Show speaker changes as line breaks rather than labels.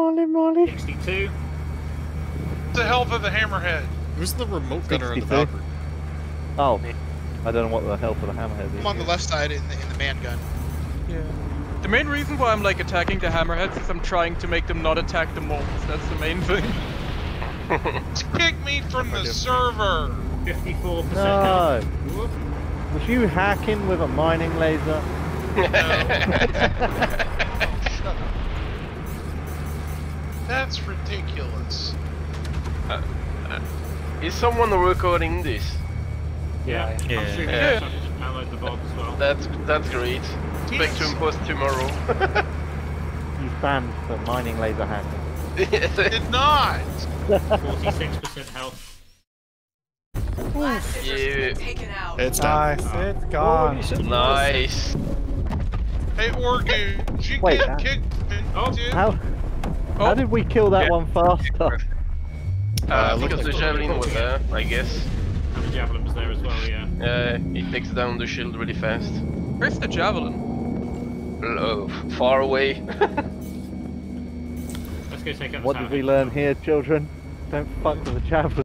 Molly, Molly.
62.
The health of the hammerhead.
Who's the remote gunner in the
62.
Valkyrie?
Oh, I don't know what the hell for the hammerhead is.
I'm on the left side in the, in the man gun.
Yeah. The main reason why I'm like attacking the hammerheads is I'm trying to make them not attack the moles. That's the main thing.
Kick me from the server.
54%
No.
Whoop.
Was you hacking with a mining laser?
That's ridiculous.
Is someone recording this?
Yeah.
Yeah.
I'm streaming
Yeah.
it, so I can just download the VOD as well.
That's that's great. Expect to post tomorrow.
You banned for mining laser hacking.
Did not.
46% health.
yeah,
It's down.
Nice, it's gone.
nice.
Hey, Orgu, did you
Wait,
get
uh,
kicked
Oh.
into?
How? How
Oh.
did we kill that
Yeah.
one faster?
Uh,
look
because
like
the
the-
javelin was there, I guess.
And the javelin was there as well, yeah.
Uh, it takes down the shield really fast.
Where's the javelin?
L- uh, far away.
Let's go take out the
What did we learn here, children? Don't fuck with the javelin.